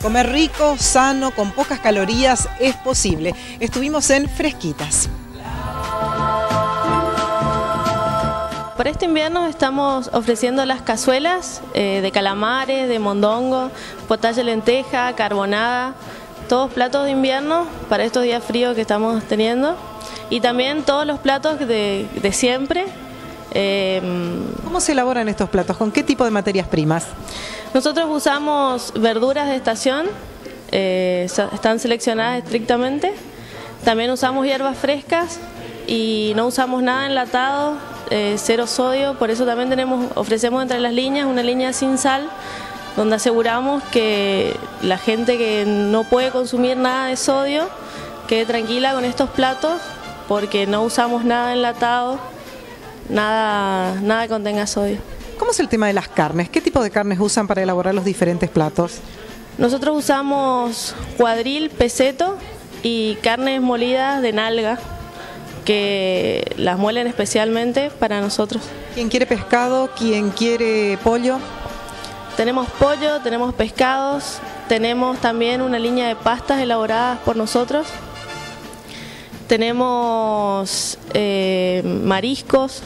Comer rico, sano, con pocas calorías es posible. Estuvimos en Fresquitas. Para este invierno estamos ofreciendo las cazuelas eh, de calamares, de mondongo, potaje lenteja, carbonada, todos platos de invierno para estos días fríos que estamos teniendo y también todos los platos de, siempre. Eh, ¿Cómo se elaboran estos platos? ¿Con qué tipo de materias primas? Nosotros usamos verduras de estación, eh, están seleccionadas estrictamente. También usamos hierbas frescas y no usamos nada enlatado, eh, cero sodio, por eso también tenemos, ofrecemos entre las líneas una línea sin sal, donde aseguramos que la gente que no puede consumir nada de sodio quede tranquila con estos platos, porque no usamos nada enlatado, nada, nada que contenga sodio. ¿Cómo es el tema de las carnes? ¿Qué tipo de carnes usan para elaborar los diferentes platos? Nosotros usamos cuadril, peseto y carnes molidas de nalga que las muelen especialmente para nosotros. ¿Quién quiere pescado? ¿Quién quiere pollo? Tenemos pollo, tenemos pescados, tenemos también una línea de pastas elaboradas por nosotros. Tenemos eh, mariscos.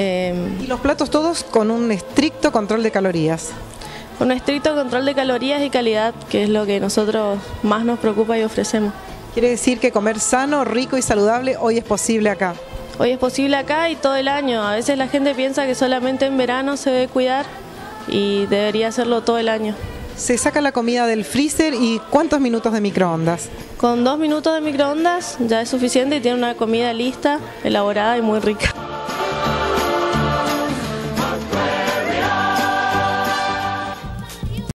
Eh, y los platos todos con un estricto control de calorías. Con un estricto control de calorías y calidad, que es lo que nosotros más nos preocupa y ofrecemos. Quiere decir que comer sano, rico y saludable hoy es posible acá. Hoy es posible acá y todo el año. A veces la gente piensa que solamente en verano se debe cuidar y debería hacerlo todo el año. Se saca la comida del freezer y ¿cuántos minutos de microondas? Con dos minutos de microondas ya es suficiente y tiene una comida lista, elaborada y muy rica.